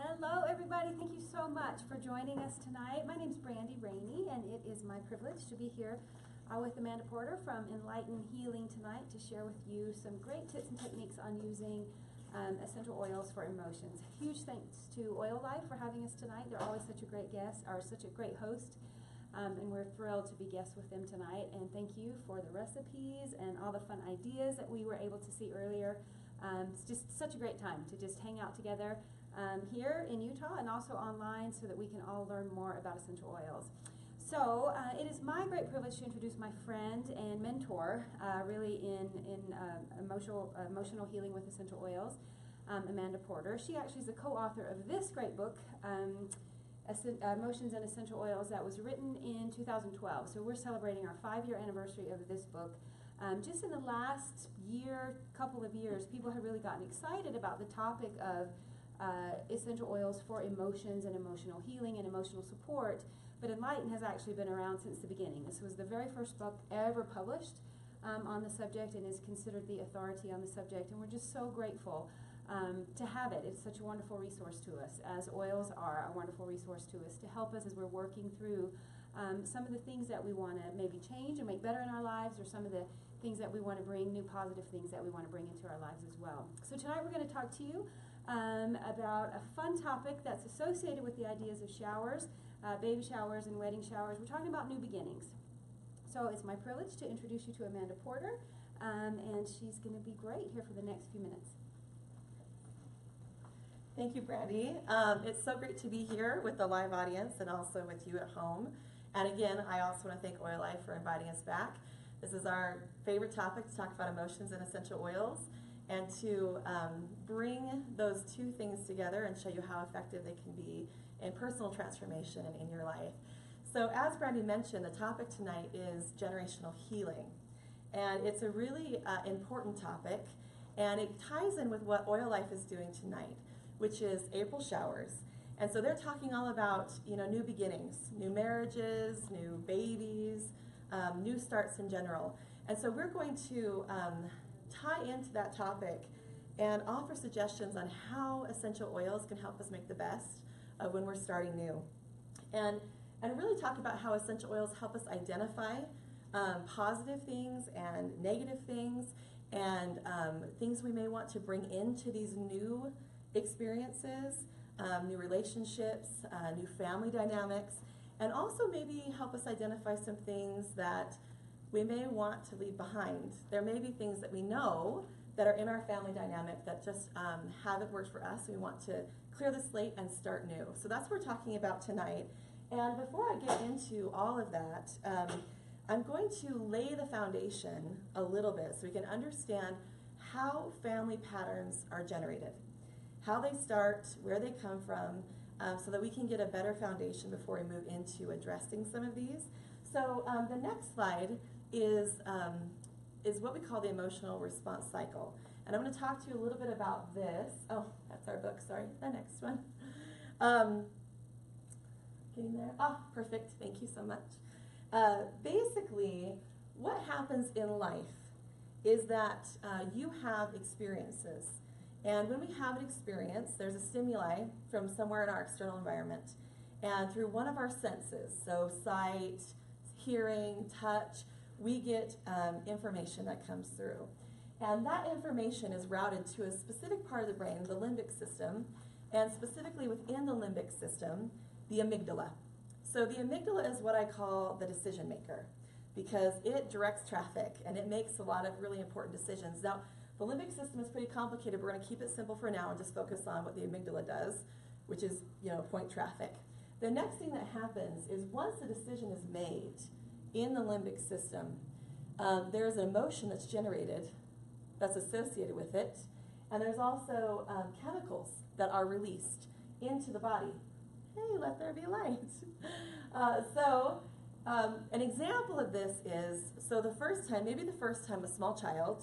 Hello, everybody. Thank you so much for joining us tonight. My name is Brandy Rainey, and it is my privilege to be here uh, with Amanda Porter from Enlighten Healing tonight to share with you some great tips and techniques on using um, essential oils for emotions. Huge thanks to Oil Life for having us tonight. They're always such a great guest, or such a great host. Um, and we're thrilled to be guests with them tonight. And thank you for the recipes and all the fun ideas that we were able to see earlier. Um, it's just such a great time to just hang out together um, here in Utah and also online so that we can all learn more about essential oils. So uh, it is my great privilege to introduce my friend and mentor, uh, really in in uh, emotional emotional healing with essential oils, um, Amanda Porter. She actually is the co-author of this great book. Um, Emotions and Essential Oils that was written in 2012. So we're celebrating our five-year anniversary of this book. Um, just in the last year, couple of years, people have really gotten excited about the topic of uh, essential oils for emotions and emotional healing and emotional support. But Enlighten has actually been around since the beginning. This was the very first book ever published um, on the subject and is considered the authority on the subject. And we're just so grateful um, to have it. It's such a wonderful resource to us, as oils are a wonderful resource to us to help us as we're working through um, some of the things that we want to maybe change and make better in our lives, or some of the things that we want to bring, new positive things that we want to bring into our lives as well. So tonight we're going to talk to you um, about a fun topic that's associated with the ideas of showers, uh, baby showers, and wedding showers. We're talking about new beginnings. So it's my privilege to introduce you to Amanda Porter, um, and she's going to be great here for the next few minutes. Thank you, Brandy. Um, it's so great to be here with the live audience and also with you at home. And again, I also want to thank Oil Life for inviting us back. This is our favorite topic to talk about emotions and essential oils and to um, bring those two things together and show you how effective they can be in personal transformation and in your life. So, as Brandy mentioned, the topic tonight is generational healing. And it's a really uh, important topic, and it ties in with what Oil Life is doing tonight which is April showers. And so they're talking all about, you know, new beginnings, new marriages, new babies, um, new starts in general. And so we're going to um, tie into that topic and offer suggestions on how essential oils can help us make the best of when we're starting new. And, and really talk about how essential oils help us identify um, positive things and negative things and um, things we may want to bring into these new experiences, um, new relationships, uh, new family dynamics, and also maybe help us identify some things that we may want to leave behind. There may be things that we know that are in our family dynamic that just um, haven't worked for us. We want to clear the slate and start new. So that's what we're talking about tonight. And before I get into all of that, um, I'm going to lay the foundation a little bit so we can understand how family patterns are generated how they start, where they come from, um, so that we can get a better foundation before we move into addressing some of these. So um, the next slide is, um, is what we call the emotional response cycle. And I'm going to talk to you a little bit about this. Oh, that's our book, sorry. The next one. Um, getting there. Oh, perfect. Thank you so much. Uh, basically, what happens in life is that uh, you have experiences and when we have an experience, there's a stimuli from somewhere in our external environment. And through one of our senses, so sight, hearing, touch, we get um, information that comes through. And that information is routed to a specific part of the brain, the limbic system, and specifically within the limbic system, the amygdala. So the amygdala is what I call the decision maker because it directs traffic and it makes a lot of really important decisions. Now, the limbic system is pretty complicated. We're going to keep it simple for now and just focus on what the amygdala does, which is, you know, point traffic. The next thing that happens is once the decision is made in the limbic system, um, there's an emotion that's generated that's associated with it, and there's also um, chemicals that are released into the body. Hey, let there be light. Uh, so, um, an example of this is so the first time, maybe the first time a small child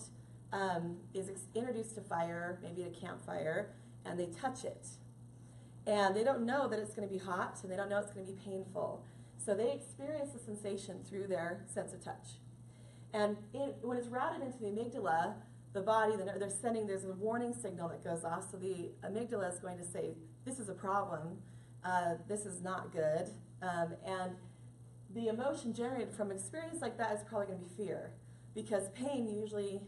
um, is introduced to fire, maybe at a campfire, and they touch it. And they don't know that it's going to be hot, and they don't know it's going to be painful. So they experience the sensation through their sense of touch. And it, when it's routed into the amygdala, the body, the, they're sending, there's a warning signal that goes off. So the amygdala is going to say, this is a problem, uh, this is not good. Um, and the emotion generated from experience like that is probably going to be fear because pain usually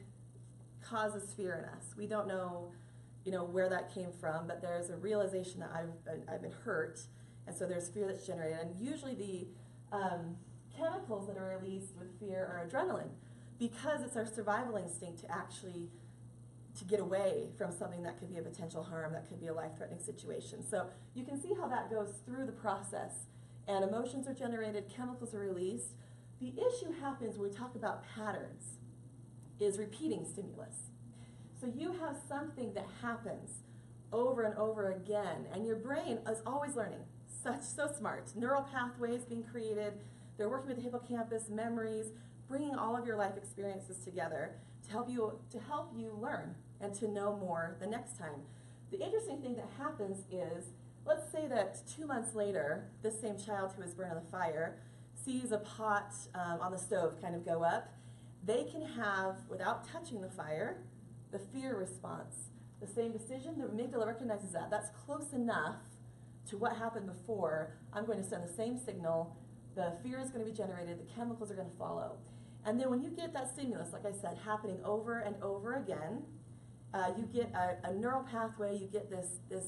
causes fear in us. We don't know, you know, where that came from, but there's a realization that I've I've been hurt, and so there's fear that's generated. And usually the um, chemicals that are released with fear are adrenaline because it's our survival instinct to actually to get away from something that could be a potential harm, that could be a life-threatening situation. So you can see how that goes through the process. And emotions are generated, chemicals are released. The issue happens when we talk about patterns, is repeating stimulus. So you have something that happens over and over again, and your brain is always learning. Such so smart. Neural pathways being created. They're working with the hippocampus, memories, bringing all of your life experiences together to help you to help you learn and to know more the next time. The interesting thing that happens is, let's say that two months later, this same child who was burned on the fire sees a pot um, on the stove kind of go up. They can have, without touching the fire, the fear response. The same decision, the amygdala recognizes that. That's close enough to what happened before. I'm going to send the same signal. The fear is going to be generated. The chemicals are going to follow. And then when you get that stimulus, like I said, happening over and over again, uh, you get a, a, neural pathway, you get this, this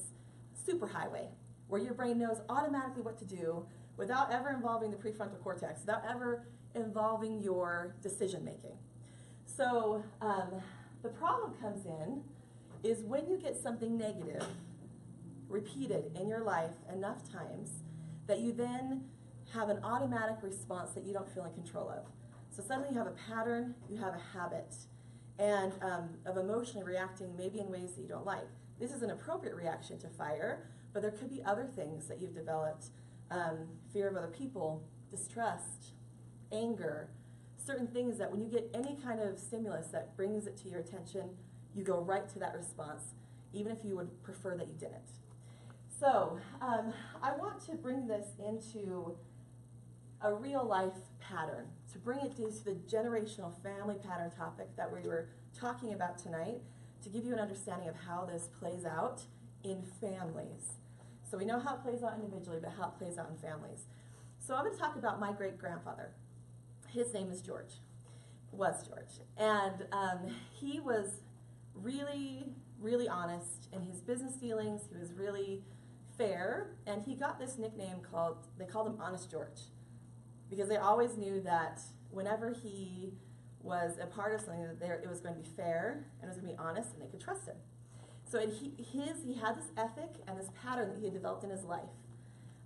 superhighway where your brain knows automatically what to do without ever involving the prefrontal cortex, without ever involving your decision making. So um, the problem comes in is when you get something negative repeated in your life enough times that you then have an automatic response that you don't feel in control of. So suddenly you have a pattern, you have a habit, and um, of emotionally reacting maybe in ways that you don't like. This is an appropriate reaction to fire, but there could be other things that you've developed um, fear of other people, distrust, anger, certain things that when you get any kind of stimulus that brings it to your attention, you go right to that response, even if you would prefer that you didn't. So, um, I want to bring this into a real life pattern, to bring it into the generational family pattern topic that we were talking about tonight, to give you an understanding of how this plays out in families. So we know how it plays out individually, but how it plays out in families. So I'm going to talk about my great grandfather. His name is George, was George. And um, he was really, really honest in his business dealings. He was really fair. And he got this nickname called, they called him Honest George because they always knew that whenever he was a part of something, that there, it was going to be fair and it was going to be honest, and they could trust him. So he, his, he had this ethic and this pattern that he had developed in his life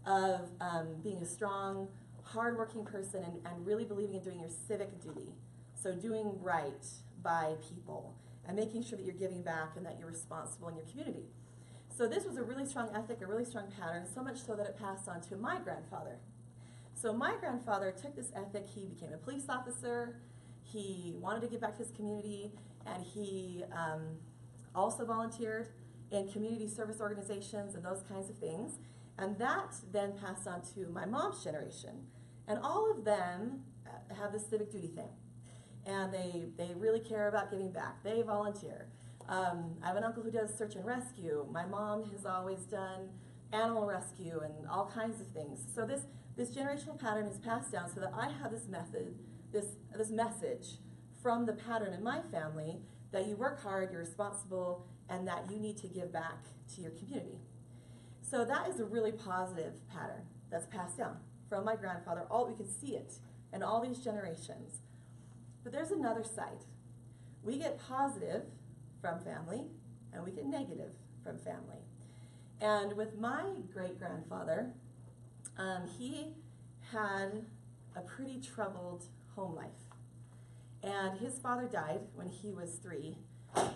of um, being a strong, hardworking person and, and really believing in doing your civic duty. So doing right by people and making sure that you're giving back and that you're responsible in your community. So this was a really strong ethic, a really strong pattern, so much so that it passed on to my grandfather. So my grandfather took this ethic, he became a police officer, he wanted to give back to his community, and he um, also volunteered in community service organizations and those kinds of things. And that then passed on to my mom's generation. And all of them uh, have this civic duty thing. And they, they really care about giving back. They volunteer. Um, I have an uncle who does search and rescue. My mom has always done animal rescue and all kinds of things. So this, this generational pattern is passed down so that I have this method, this, this message from the pattern in my family that you work hard, you're responsible, and that you need to give back to your community. So that is a really positive pattern that's passed down from my grandfather. All we can see it in all these generations. But there's another side. We get positive from family, and we get negative from family. And with my great grandfather, um, he had a pretty troubled home life. And his father died when he was three,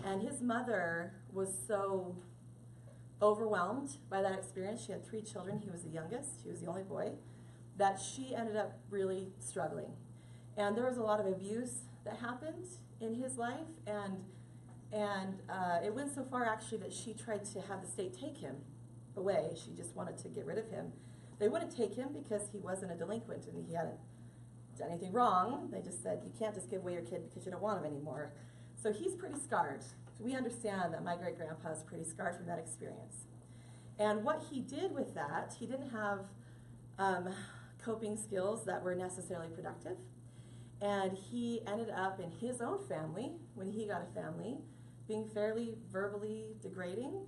and his mother was so overwhelmed by that experience. She had three children. He was the youngest, he was the only boy, that she ended up really struggling. And there was a lot of abuse that happened in his life, and and uh, it went so far actually that she tried to have the state take him away. She just wanted to get rid of him. They wouldn't take him because he wasn't a delinquent and he hadn't done anything wrong. They just said, you can't just give away your kid because you don't want him anymore. So he's pretty scarred. We understand that my great grandpa is pretty scarred from that experience. And what he did with that, he didn't have um, coping skills that were necessarily productive. And he ended up in his own family, when he got a family, being fairly verbally degrading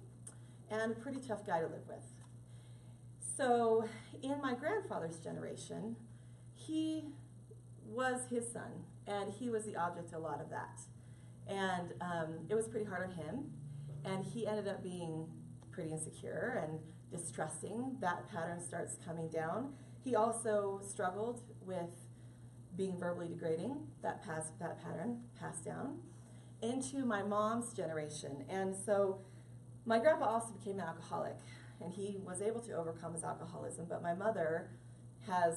and a pretty tough guy to live with. So, in my grandfather's generation, he was his son, and he was the object of a lot of that. And um, it was pretty hard on him, and he ended up being pretty insecure and distrusting. That pattern starts coming down. He also struggled with being verbally degrading. That pass, that pattern passed down into my mom's generation, and so my grandpa also became an alcoholic, and he was able to overcome his alcoholism. But my mother has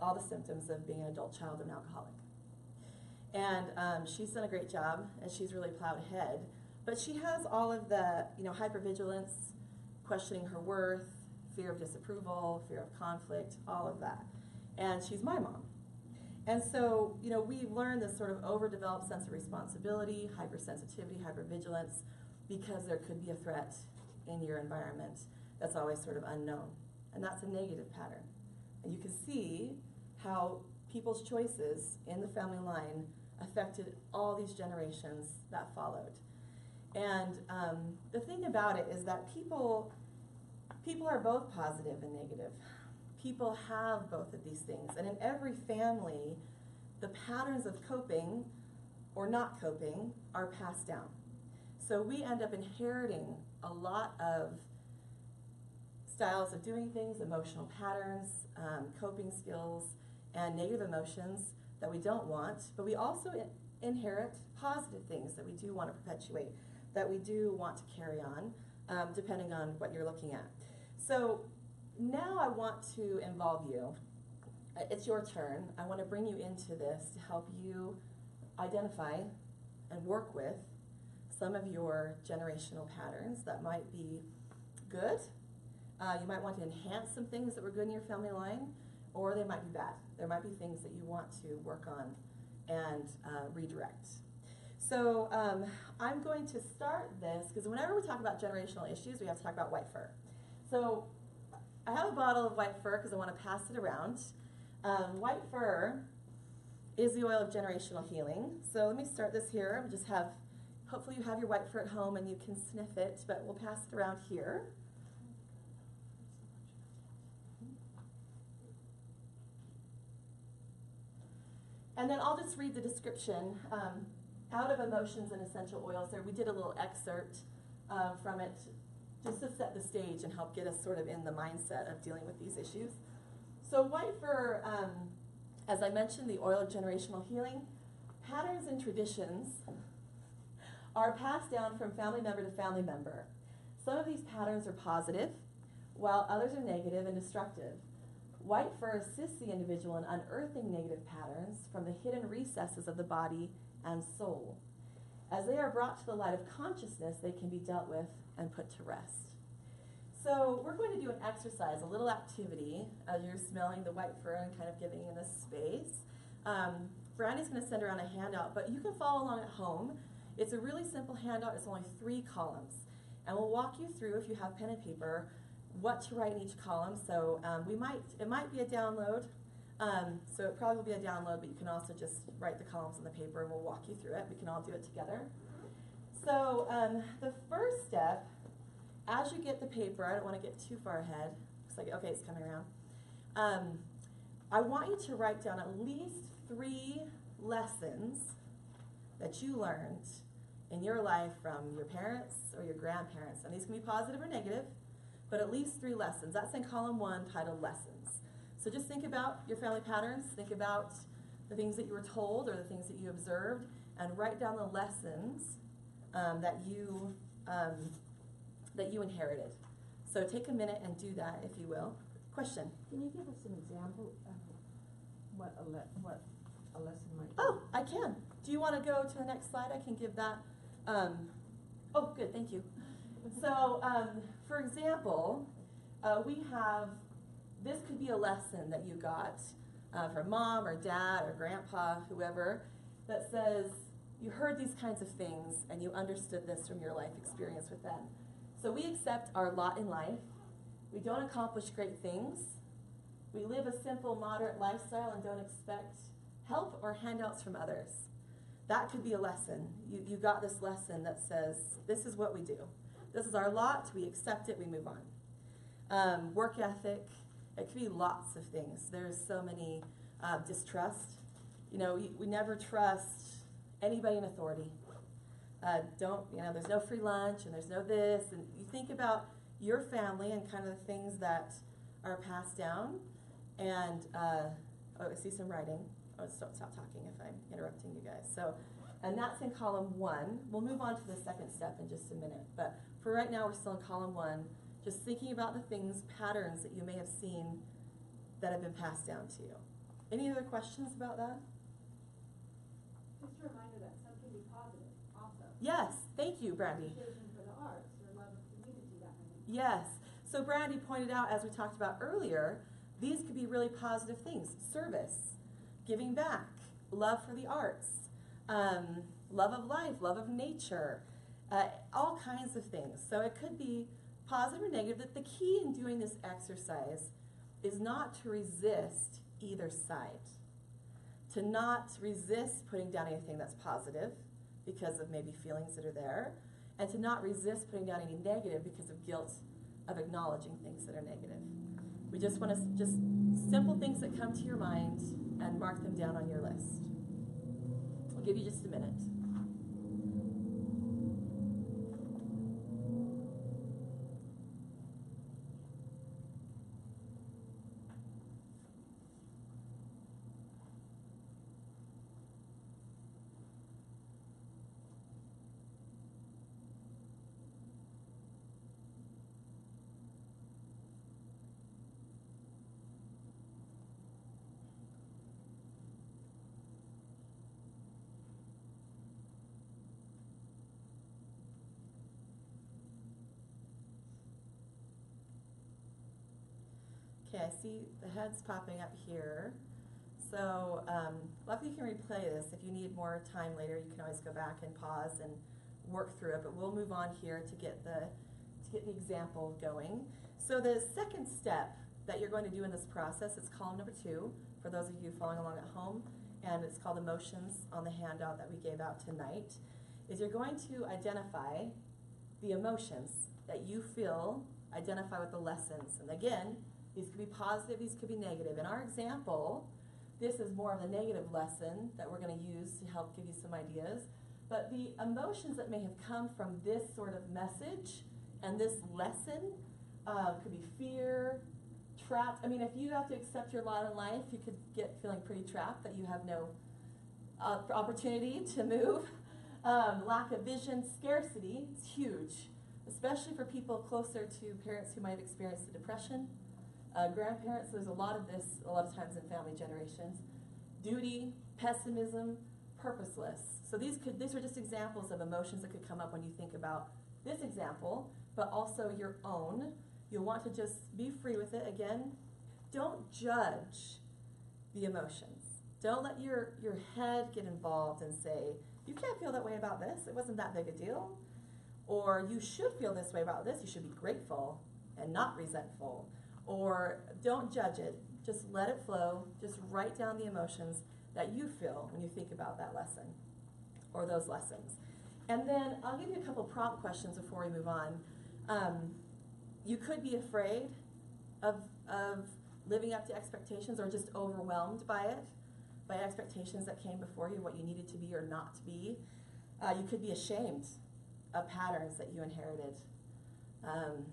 all the symptoms of being an adult child and an alcoholic. And um, she's done a great job, and she's really plowed ahead. But she has all of the, you know, hypervigilance, questioning her worth, fear of disapproval, fear of conflict, all of that. And she's my mom. And so, you know, we've learned this sort of overdeveloped sense of responsibility, hypersensitivity, hypervigilance, because there could be a threat in your environment that's always sort of unknown. And that's a negative pattern. And you can see how people's choices in the family line affected all these generations that followed. And um, the thing about it is that people, people are both positive and negative. People have both of these things. And in every family, the patterns of coping or not coping are passed down. So we end up inheriting a lot of styles of doing things, emotional patterns, um, coping skills, and negative emotions that we don't want, but we also in- inherit positive things that we do want to perpetuate, that we do want to carry on, um, depending on what you're looking at. So now I want to involve you. Uh, It's your turn. I want to bring you into this to help you identify and work with some of your generational patterns that might be good. Uh, you might want to enhance some things that were good in your family line, or they might be bad. There might be things that you want to work on and uh, redirect. So um, I'm going to start this because whenever we talk about generational issues, we have to talk about white fir. So I have a bottle of white fir because I want to pass it around. Um, white fir is the oil of generational healing. So let me start this here. We just have, hopefully you have your white fir at home and you can sniff it, but we'll pass it around here. And then I'll just read the description um, out of Emotions and Essential Oils. There, we did a little excerpt uh, from it just to set the stage and help get us sort of in the mindset of dealing with these issues. So, white fir, um, as I mentioned, the oil of generational healing, patterns and traditions are passed down from family member to family member. Some of these patterns are positive, while others are negative and destructive. White fir assists the individual in unearthing negative patterns from the hidden recesses of the body and soul. As they are brought to the light of consciousness, they can be dealt with and put to rest. So, we're going to do an exercise, a little activity, as you're smelling the white fir and kind of giving in a space. Um, Brandy's going to send around a handout, but you can follow along at home. It's a really simple handout, it's only three columns. And we'll walk you through, if you have pen and paper, what to write in each column. So um, we might, it might be a download. Um, so it probably will be a download, but you can also just write the columns on the paper and we'll walk you through it. We can all do it together. So um, the first step, as you get the paper, I don't want to get too far ahead. Looks like, okay, it's coming around. Um, I want you to write down at least three lessons that you learned in your life from your parents or your grandparents. And these can be positive or negative but at least three lessons. That's in column one titled Lessons. So just think about your family patterns, think about the things that you were told or the things that you observed, and write down the lessons um, that you um, that you inherited. So take a minute and do that, if you will. Question? Can you give us an example of what a le- what a lesson might be? Oh, I can. Do you want to go to the next slide? I can give that. Um, oh, good, thank you. So, um, for example, uh, we have this could be a lesson that you got uh, from mom or dad or grandpa, whoever, that says, you heard these kinds of things and you understood this from your life experience with them. So we accept our lot in life. We don't accomplish great things. We live a simple, moderate lifestyle and don't expect help or handouts from others. That could be a lesson. You, you got this lesson that says, this is what we do. This is our lot. We accept it. We move on. Um, work ethic. It could be lots of things. There's so many uh, distrust. You know, we, we never trust anybody in authority. Uh, don't, you know, there's no free lunch and there's no this. And you think about your family and kind of the things that are passed down. And, uh, oh, I see some writing. Oh, stop, stop talking if I'm interrupting you guys. So, and that's in column one. We'll move on to the second step in just a minute. But for right now, we're still in column one, just thinking about the things, patterns that you may have seen that have been passed down to you. Any other questions about that? Just a reminder that some can be positive also. Yes, thank you, Brandy. For the arts love of community, that kind of. Yes. So Brandy pointed out, as we talked about earlier, these could be really positive things: service, giving back, love for the arts, um, love of life, love of nature, uh, all kinds of things. So it could be positive or negative. That the key in doing this exercise is not to resist either side, to not resist putting down anything that's positive because of maybe feelings that are there, and to not resist putting down any negative because of guilt of acknowledging things that are negative. We just want to just simple things that come to your mind and mark them down on your list. I'll give you just a minute. I see the heads popping up here. So, um, luckily you can replay this. If you need more time later, you can always go back and pause and work through it. But we'll move on here to get the to get the example going. So the second step that you're going to do in this process is column number two for those of you following along at home, and it's called emotions on the handout that we gave out tonight. Is you're going to identify the emotions that you feel, identify with the lessons, and again, these could be positive, these could be negative. In our example, this is more of a negative lesson that we're going to use to help give you some ideas. But the emotions that may have come from this sort of message and this lesson uh, could be fear, trapped. I mean, if you have to accept your lot in life, you could get feeling pretty trapped that you have no uh, opportunity to move. Um, lack of vision, scarcity, it's huge, especially for people closer to parents who might have experienced the depression uh, grandparents, there's a lot of this a lot of times in family generations. Duty, pessimism, purposeless. So these could these are just examples of emotions that could come up when you think about this example, but also your own. You'll want to just be free with it. Again, don't judge the emotions. Don't let your, your head get involved and say, you can't feel that way about this. It wasn't that big a deal. Or you should feel this way about this. You should be grateful and not resentful or don't judge it. Just let it flow. Just write down the emotions that you feel when you think about that lesson or those lessons. And then I'll give you a couple prompt questions before we move on. Um, you could be afraid of, of living up to expectations or just overwhelmed by it, by expectations that came before you, what you needed to be or not to be. Uh, you could be ashamed of patterns that you inherited. Um,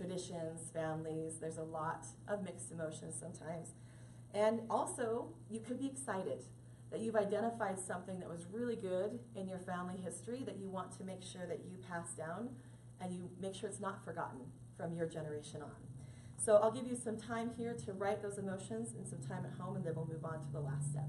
traditions, families. There's a lot of mixed emotions sometimes. And also, you could be excited that you've identified something that was really good in your family history that you want to make sure that you pass down and you make sure it's not forgotten from your generation on. So I'll give you some time here to write those emotions and some time at home, and then we'll move on to the last step.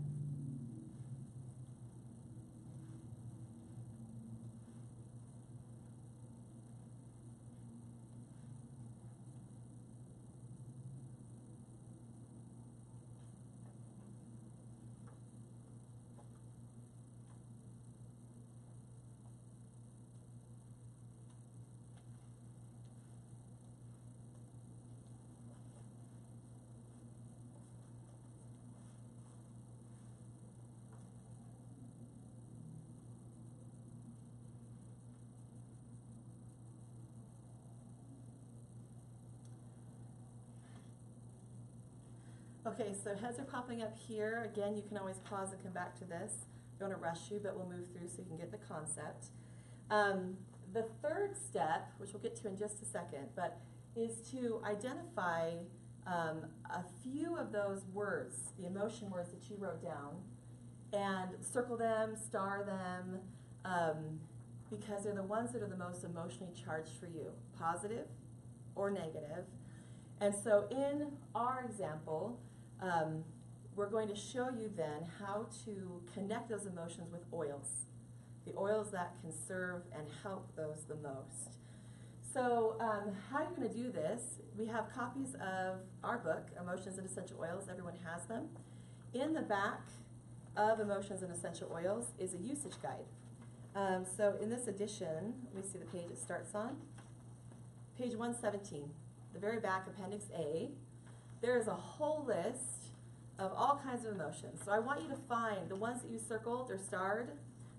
Okay, so heads are popping up here. Again, you can always pause and come back to this. Don't want to rush you, but we'll move through so you can get the concept. Um, the third step, which we'll get to in just a second, but is to identify um, a few of those words, the emotion words that you wrote down, and circle them, star them, um, because they're the ones that are the most emotionally charged for you, positive or negative. And so in our example, um, we're going to show you then how to connect those emotions with oils, the oils that can serve and help those the most. So um, how are you going to do this? We have copies of our book, Emotions and Essential Oils. Everyone has them. In the back of Emotions and Essential Oils is a usage guide. Um, so in this edition, let me see the page it starts on. Page 117, the very back, Appendix A. There is a whole list of all kinds of emotions. So I want you to find the ones that you circled or starred,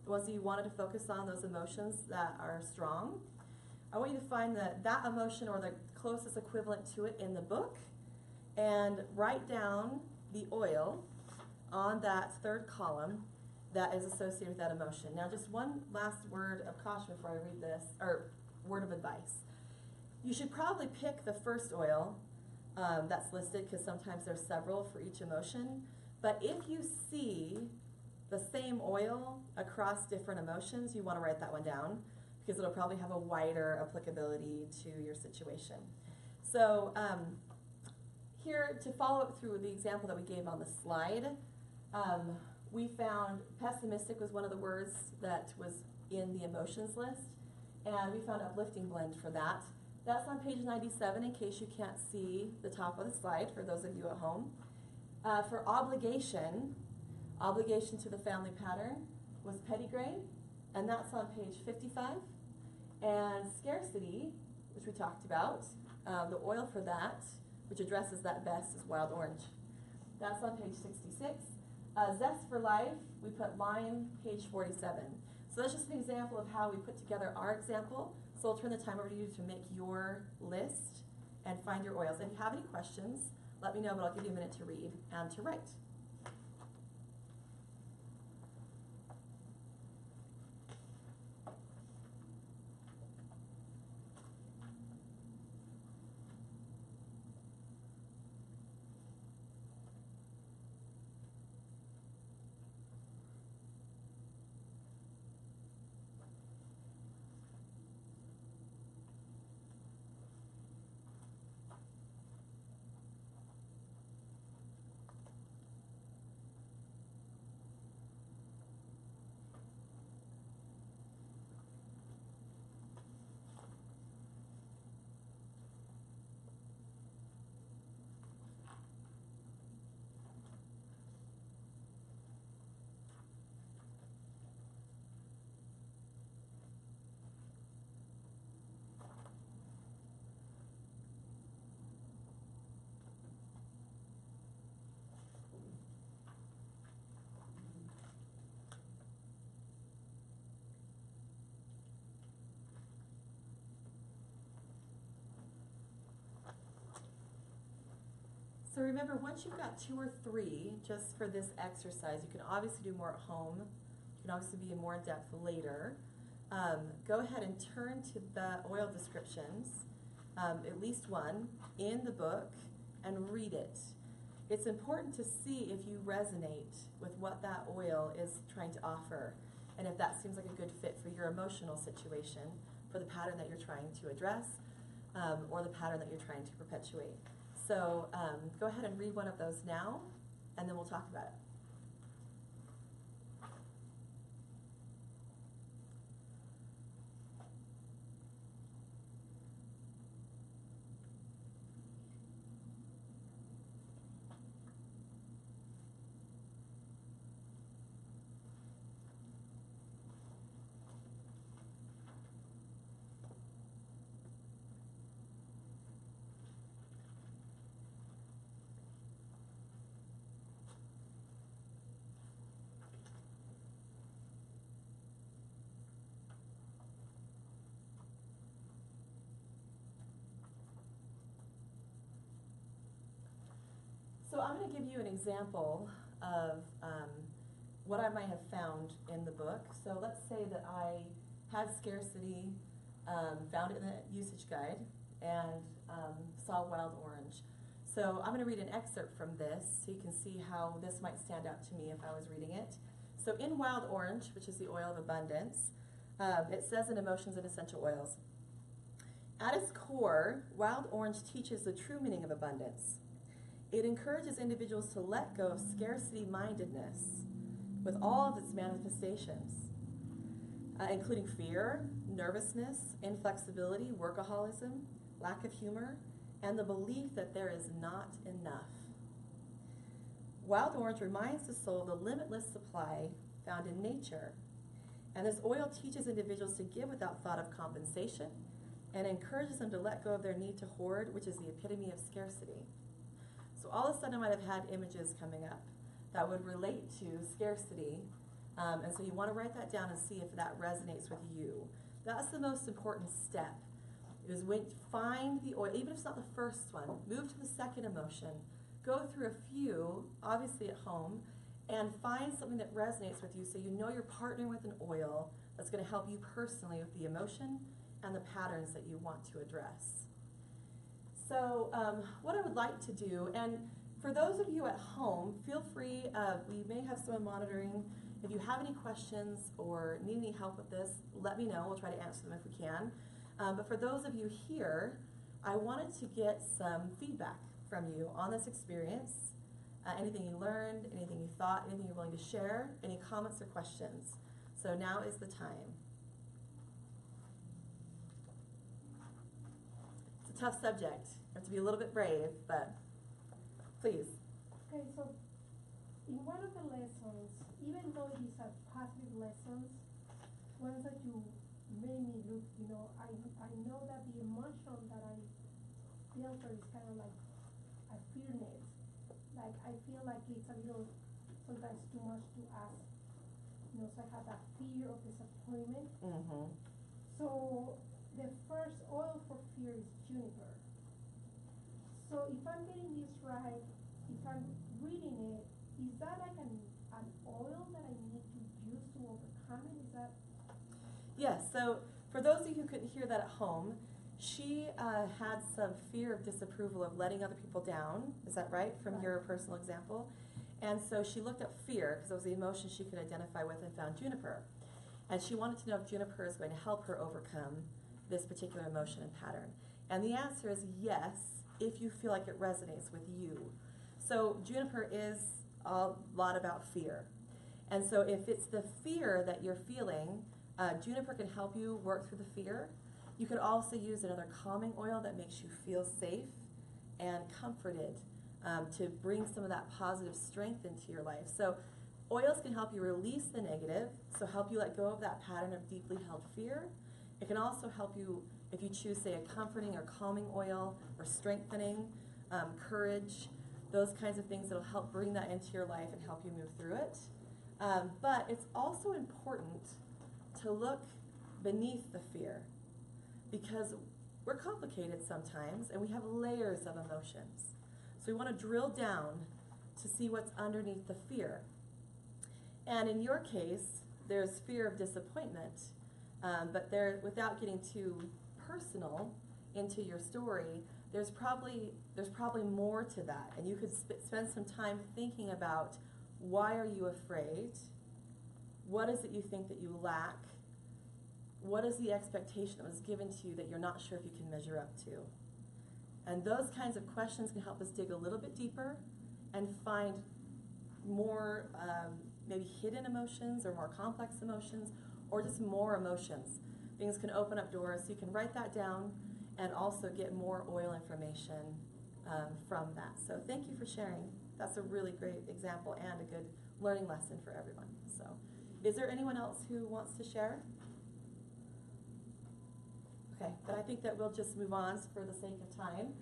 the ones that you wanted to focus on, those emotions that are strong. I want you to find the, that emotion or the closest equivalent to it in the book and write down the oil on that third column that is associated with that emotion. Now, just one last word of caution before I read this, or word of advice. You should probably pick the first oil um, that's listed because sometimes there's several for each emotion. But if you see the same oil across different emotions, you want to write that one down because it'll probably have a wider applicability to your situation. So um, here to follow up through the example that we gave on the slide, um, we found pessimistic was one of the words that was in the emotions list, and we found uplifting blend for that. That's on page 97 in case you can't see the top of the slide for those of you at home. Uh, for obligation, obligation to the family pattern was petitgrain, and that's on page 55. And scarcity, which we talked about, uh, the oil for that, which addresses that best, is wild orange. That's on page 66. Uh, zest for life, we put lime, page 47. So that's just an example of how we put together our example. So I'll turn the time over to you to make your list and find your oils. If you have any questions, let me know, but I'll give you a minute to read and to write. So remember, once you've got two or three, just for this exercise, you can obviously do more at home. You can obviously be in more depth later. Um, go ahead and turn to the oil descriptions, um, at least one, in the book, and read it. It's important to see if you resonate with what that oil is trying to offer, and if that seems like a good fit for your emotional situation, for the pattern that you're trying to address, um, or the pattern that you're trying to perpetuate. So um, go ahead and read one of those now, and then we'll talk about it. I'm going to give you an example of um, what I might have found in the book. So let's say that I had scarcity, um, found it in the usage guide, and um, saw wild orange. So I'm going to read an excerpt from this so you can see how this might stand out to me if I was reading it. So in wild orange, which is the oil of abundance, um, it says in Emotions and Essential Oils, at its core, wild orange teaches the true meaning of abundance. It encourages individuals to let go of scarcity mindedness with all of its manifestations, uh, including fear, nervousness, inflexibility, workaholism, lack of humor, and the belief that there is not enough. Wild orange reminds the soul of the limitless supply found in nature. And this oil teaches individuals to give without thought of compensation and encourages them to let go of their need to hoard, which is the epitome of scarcity. All of a sudden, I might have had images coming up that would relate to scarcity. Um, and so you want to write that down and see if that resonates with you. That's the most important step. Is when find the oil, even if it's not the first one, move to the second emotion. Go through a few, obviously at home, and find something that resonates with you so you know you're partnering with an oil that's going to help you personally with the emotion and the patterns that you want to address. So, um, what I would like to do, and for those of you at home, feel free, uh, we may have someone monitoring. If you have any questions or need any help with this, let me know. We'll try to answer them if we can. Um, but for those of you here, I wanted to get some feedback from you on this experience. Uh, anything you learned, anything you thought, anything you're willing to share, any comments or questions. So now is the time. It's a tough subject. You have to be a little bit brave, but please. Okay, so in one of the lessons, even though these are positive lessons, ones that you made me look, you know, I, I know that the emotion that I feel for is kind of like a fearness. Like I feel like it's a little, sometimes too much to ask. You know, so I have that fear of disappointment. Mm-hmm. So the first oil for fear is juniper. So if I'm getting this right, if I'm reading it, is that like an, an oil that I need to use to overcome it? Is that Yes, so for those of you who couldn't hear that at home, she uh, had some fear of disapproval of letting other people down. Is that right? From Right. your personal example? And so she looked up fear because it was the emotion she could identify with and found juniper. And she wanted to know if juniper is going to help her overcome this particular emotion and pattern. And the answer is yes, if you feel like it resonates with you. So juniper is a lot about fear. And so if it's the fear that you're feeling, uh, juniper can help you work through the fear. You could also use another calming oil that makes you feel safe and comforted um, to bring some of that positive strength into your life. So, oils can help you release the negative, so help you let go of that pattern of deeply held fear. It can also help you if you choose, say, a comforting or calming oil or strengthening, um, courage, those kinds of things that'll help bring that into your life and help you move through it. Um, but it's also important to look beneath the fear because we're complicated sometimes and we have layers of emotions. So we want to drill down to see what's underneath the fear. And in your case, there's fear of disappointment, um, but there, without getting too personal into your story, there's probably there's probably more to that, and you could sp- spend some time thinking about why are you afraid? What is it you think that you lack? What is the expectation that was given to you that you're not sure if you can measure up to? And those kinds of questions can help us dig a little bit deeper and find more um, maybe hidden emotions or more complex emotions or just more emotions. Things can open up doors. You can write that down and also get more oil information um, from that. So thank you for sharing. That's a really great example and a good learning lesson for everyone. So, is there anyone else who wants to share? Okay, but I think that we'll just move on for the sake of time.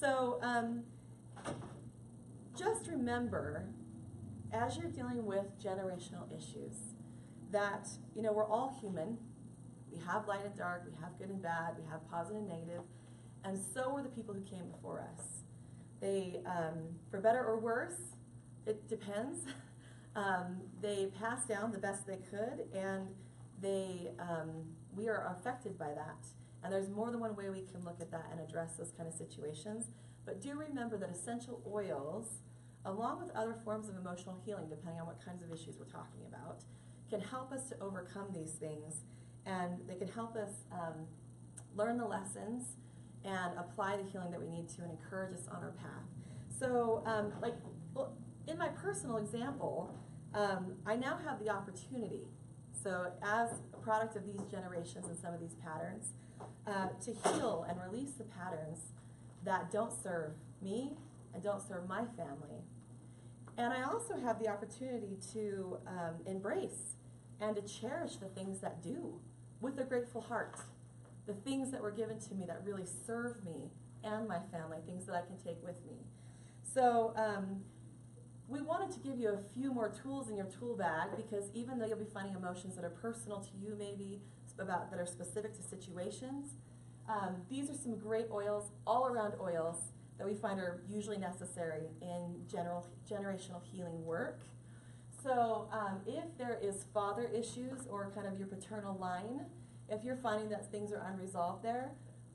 So, um, just remember, as you're dealing with generational issues, that you know we're all human. We have light and dark. We have good and bad. We have positive and negative, and so were the people who came before us. They, um, for better or worse, it depends. Um, they passed down the best they could, and they, um, we are affected by that. And there's more than one way we can look at that and address those kind of situations. But do remember that essential oils, along with other forms of emotional healing, depending on what kinds of issues we're talking about, can help us to overcome these things, and they can help us um, learn the lessons and apply the healing that we need to, and encourage us on our path. So, um, like, well, in my personal example, um, I now have the opportunity. So, as a product of these generations and some of these patterns, uh, to heal and release the patterns that don't serve me and don't serve my family. And I also have the opportunity to um, embrace and to cherish the things that do with a grateful heart. The things that were given to me that really serve me and my family, things that I can take with me. So, um, we wanted to give you a few more tools in your tool bag because even though you'll be finding emotions that are personal to you, maybe about that are specific to situations, um, these are some great oils, all around oils that we find are usually necessary in general generational healing work. So, um, if there is father issues or kind of your paternal line, if you're finding that things are unresolved there,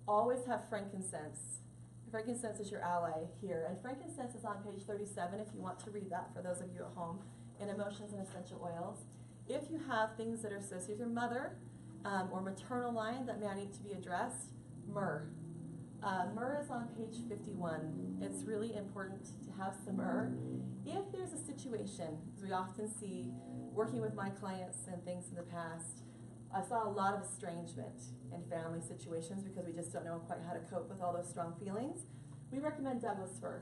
always have frankincense. Frankincense is your ally here, and frankincense is on page 37 if you want to read that for those of you at home in Emotions and Essential Oils. If you have things that are associated with your mother um, or maternal line that may need to be addressed, myrrh. Uh, myrrh is on page 51. It's really important to have some myrrh. If there's a situation, as we often see working with my clients and things in the past, I saw a lot of estrangement in family situations because we just don't know quite how to cope with all those strong feelings. We recommend Douglas fir.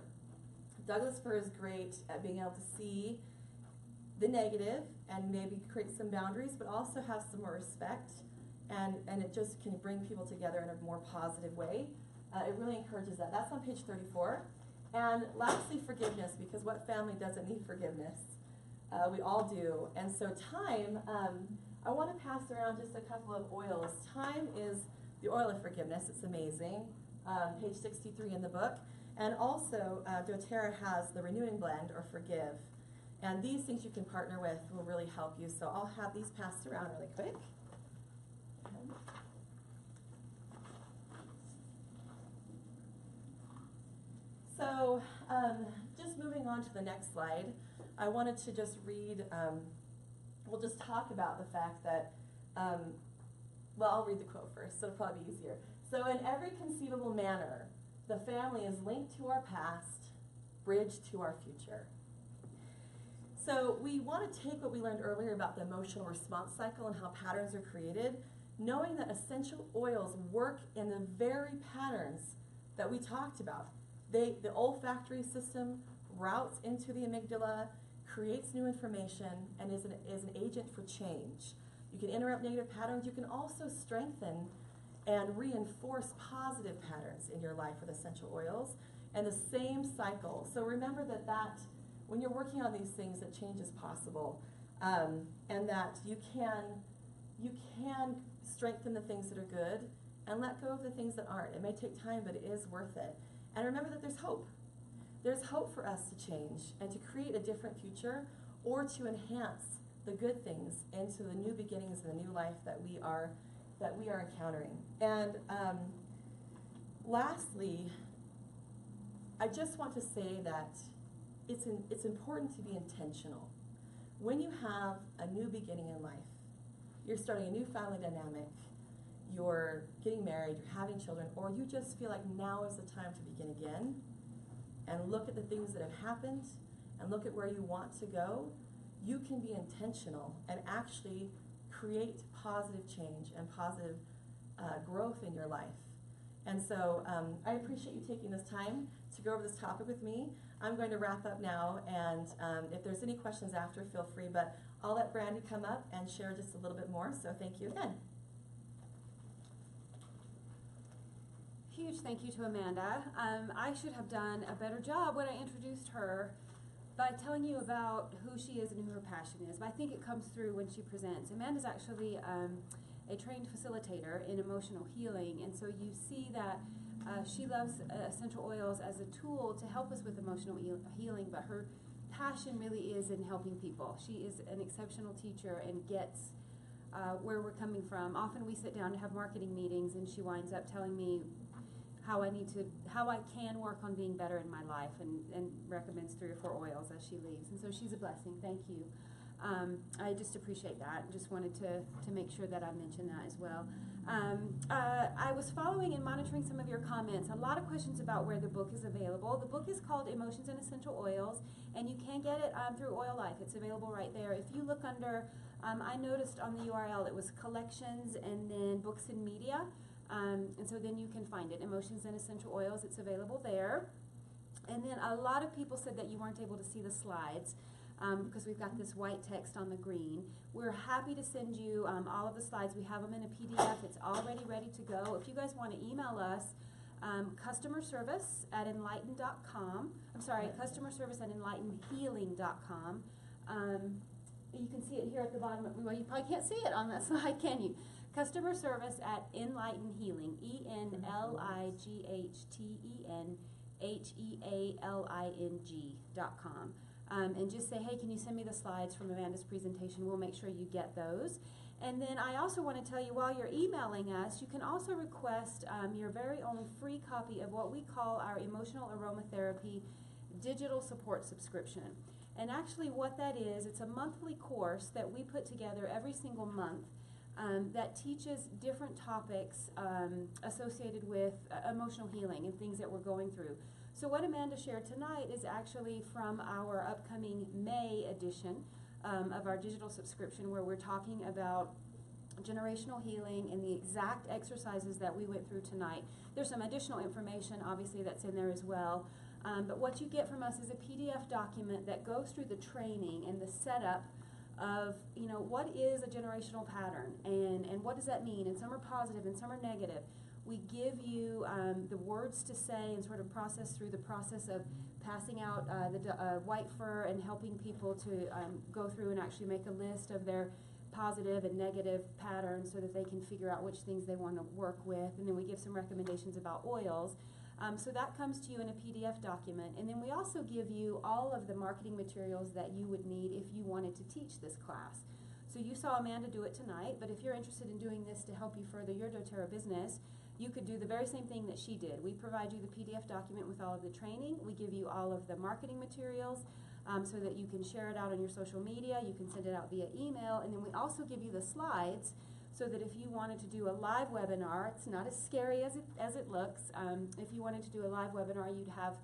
Douglas fir is great at being able to see the negative and maybe create some boundaries, but also have some more respect. And, and it just can bring people together in a more positive way. Uh, it really encourages that. That's on page 34. And lastly, forgiveness, because what family doesn't need forgiveness? Uh, we all do. And so, thyme, um, I want to pass around just a couple of oils. Thyme is the oil of forgiveness, it's amazing. Um, page 63 in the book. And also, uh, doTERRA has the renewing blend or forgive. And these things you can partner with will really help you. So, I'll have these passed around really quick. So, um, just moving on to the next slide, I wanted to just read, um, we'll just talk about the fact that, um, well, I'll read the quote first, so it'll probably be easier. So, in every conceivable manner, the family is linked to our past, bridged to our future. So, we want to take what we learned earlier about the emotional response cycle and how patterns are created, knowing that essential oils work in the very patterns that we talked about. They, the olfactory system routes into the amygdala, creates new information, and is an, is an agent for change. You can interrupt negative patterns. You can also strengthen and reinforce positive patterns in your life with essential oils, and the same cycle. So remember that that when you're working on these things, that change is possible, um, and that you can you can strengthen the things that are good and let go of the things that aren't. It may take time, but it is worth it. And remember that there's hope. There's hope for us to change and to create a different future or to enhance the good things into the new beginnings and the new life that we are that we are encountering. And um, lastly, I just want to say that it's in, it's important to be intentional. When you have a new beginning in life, you're starting a new family dynamic, you're getting married, you're having children, or you just feel like now is the time to begin again and look at the things that have happened and look at where you want to go, you can be intentional and actually create positive change and positive uh, growth in your life. And so um, I appreciate you taking this time to go over this topic with me. I'm going to wrap up now, and um, if there's any questions after, feel free. But I'll let Brandy come up and share just a little bit more. So thank you again. Huge thank you to Amanda. Um, I should have done a better job when I introduced her by telling you about who she is and who her passion is. But I think it comes through when she presents. Amanda's actually um, a trained facilitator in emotional healing, and so you see that uh, she loves uh, essential oils as a tool to help us with emotional heal- healing, but her passion really is in helping people. She is an exceptional teacher and gets uh, where we're coming from. Often we sit down to have marketing meetings, and she winds up telling me how I need to, how I can work on being better in my life, and, and recommends three or four oils as she leaves. And so she's a blessing. Thank you. Um, I just appreciate that. Just wanted to, to make sure that I mentioned that as well. Um, uh, I was following and monitoring some of your comments. A lot of questions about where the book is available. The book is called Emotions and Essential Oils, and you can get it um, through Oil Life. It's available right there. If you look under, um, I noticed on the URL it was collections and then books and media. Um, and so then you can find it, Emotions and Essential Oils. It's available there. And then a lot of people said that you weren't able to see the slides um, because we've got this white text on the green. We're happy to send you um, all of the slides. We have them in a PDF. It's already ready to go. If you guys want to email us, um, customer service at enlighten.com. I'm sorry, customer service at enlightenhealing.com. Um, you can see it here at the bottom. Well, you probably can't see it on that slide, can you? Customer service at Enlighten Healing. E N L I G H T E N H E A L I N G dot com. Um, and just say, hey, can you send me the slides from Amanda's presentation? We'll make sure you get those. And then I also want to tell you while you're emailing us, you can also request um, your very own free copy of what we call our emotional aromatherapy digital support subscription. And actually, what that is, it's a monthly course that we put together every single month um, that teaches different topics um, associated with uh, emotional healing and things that we're going through. So, what Amanda shared tonight is actually from our upcoming May edition um, of our digital subscription, where we're talking about generational healing and the exact exercises that we went through tonight. There's some additional information, obviously, that's in there as well. Um, but what you get from us is a PDF document that goes through the training and the setup of, you know, what is a generational pattern and, and what does that mean? And some are positive and some are negative. We give you um, the words to say and sort of process through the process of passing out uh, the uh, white fir and helping people to um, go through and actually make a list of their positive and negative patterns so that they can figure out which things they want to work with. And then we give some recommendations about oils. Um, so that comes to you in a PDF document. And then we also give you all of the marketing materials that you would need if you wanted to teach this class. So you saw Amanda do it tonight, but if you're interested in doing this to help you further your doTERRA business, you could do the very same thing that she did. We provide you the PDF document with all of the training. We give you all of the marketing materials um, so that you can share it out on your social media. You can send it out via email. And then we also give you the slides so that if you wanted to do a live webinar, it's not as scary as it, as it looks. Um, if you wanted to do a live webinar, you'd have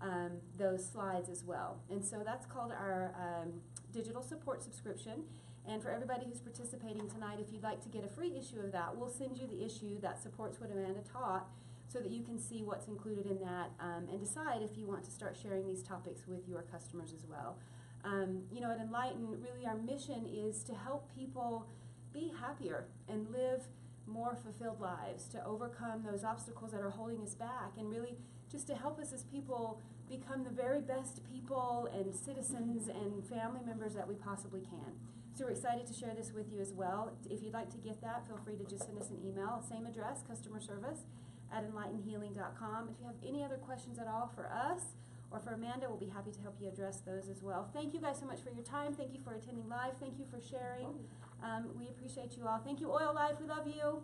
um, those slides as well. And so that's called our um, digital support subscription. And for everybody who's participating tonight, if you'd like to get a free issue of that, we'll send you the issue that supports what Amanda taught so that you can see what's included in that um, and decide if you want to start sharing these topics with your customers as well. Um, you know, at Enlighten, really our mission is to help people be happier and live more fulfilled lives, to overcome those obstacles that are holding us back, and really just to help us as people become the very best people and citizens and family members that we possibly can. So we're excited to share this with you as well. If you'd like to get that, feel free to just send us an email, same address, customer service at enlightenhealing.com. If you have any other questions at all for us or for Amanda, we'll be happy to help you address those as well. Thank you guys so much for your time. Thank you for attending live. Thank you for sharing. Oh, um, we appreciate you all. Thank you, Oil Life. We love you.